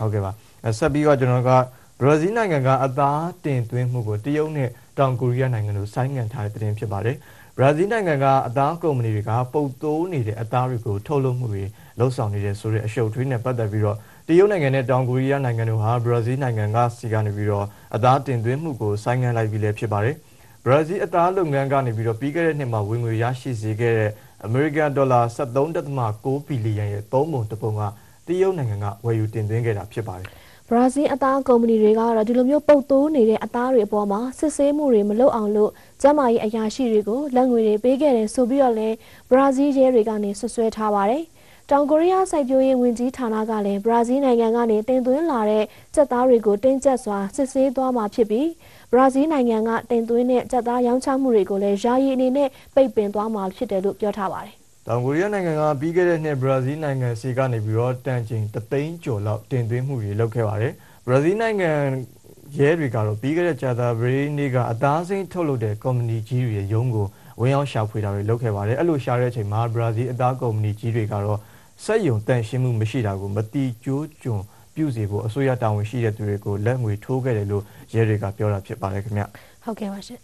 ဟုတ်ကဲ့ပါအဲဆက်ပြီးတော့ကျွန်တော်ကဘရာဇီးနိုင်ငံကအသားတင်သွင်းမှုကိုတရုတ်နဲ့တောင်ကိုရီးယားနိုင်ငံတို့ဆိုင်းငံ့ထားတဲ့သတင်းဖြစ်ပါတယ်ဘရာဇီးနိုင်ငံကအသားကုမ္ပဏီတွေကပုတ်သိုးနေတဲ့အသားတွေကိုထုတ်လုပ်မှုတွေလှုပ်ဆောင်နေတဲ့ဆိုတဲ့အရှုပ်ထွေးနဲ့ပတ်သက်ပြီးတော့တရုတ်နိုင်ငံနဲ့တောင်ကိုရီးယားနိုင်ငံတို့ဟာဘရာဇီးနိုင်ငံကစီကနေပြီးတော့အသားတင်သွင်းမှုကိုဆိုင်းငံ့လိုက်ပြီးလည်းဖြစ်ပါတယ်ဘရာဇီးအသားလုပ်ငန်းကနေပြီးတော့ပြီးခဲ့တဲ့နှစ်မှာဝင်ငွေရရှိစေခဲ့တဲ့အမေရိကန်ဒေါ်လာ73.6ဘီလီယံရဲ့သုံးပုံတစ်ပုံက တရုတ်နိုင်ငံကဝယ်ယူတင်သွင်းခဲ့တာဖြစ်ပါတယ်ဘရာဇီးအသားကုမ္ပဏီတွေကတော့ဒီလိုမျိုးပုတ်သိုးနေတဲ့အသားတွေအပေါ်မှာစစ်ဆေးမှုတွေမလုပ်အောင်လို့ကျန်းမာရေးအရာရှိတွေကိုလက်ငွေတွေပေးခဲ့တယ်ဆိုပြီးတော့လည်းဘရာဇီးရဲတွေကနေဆွဆွဲထားပါတယ်။တောင်ကိုရီးယားစိုက်ပျိုးရေးဝန်ကြီးဌာနကလည်းဘရာဇီးနိုင်ငံကနေတင်သွင်းလာတဲ့ကြက်သားတွေကိုတင်းကျပ်စွာစစ်ဆေးသွားမှာဖြစ်ပြီးဘရာဇီးနိုင်ငံကတင်သွင်းတဲ့ကြက်သားရောင်းချမှုတွေကိုလည်းယာယီအနေနဲ့ပိတ်ပင်သွားမှာဖြစ်တယ်လို့ပြောထားပါတယ် တောင်ကိုရီးယားနိုင်ငံကပြီးခဲ့တဲ့နှစ်ဘရာဇီးနိုင်ငံစီကနေပြီးတော့တန်ချိန်တသိန်းကျော်လောက်တင်သွင်းမှုတွေလုပ်ခဲ့ပါတယ်။ဘရာဇီးနိုင်ငံရဲတွေကတော့ပြီးခဲ့တဲ့ဂျာတာဘရီနေ့ကအသားစိမ်းထုတ်လုပ်တဲ့ကုမ္ပဏီကြီးတွေရဲ့ရုံးကိုဝင်ရောက်ရှာဖွေတာတွေလုပ်ခဲ့ပါတယ်။အဲ့လိုရှာတဲ့အချိန်မှာဘရာဇီးအသားကုမ္ပဏီကြီးတွေကတော့စက်ယုံတန်ရှင်းမှုမရှိတာကိုမတိကျိုးကျွံပြုစီဖို့အစိုးရတာဝန်ရှိတဲ့သူတွေကိုလက်ငွေထိုးခဲ့တယ်လို့ရဲတွေကပြောတာဖြစ်ပါတယ်ခင်ဗျ။ဟုတ်ကဲ့ပါရှင်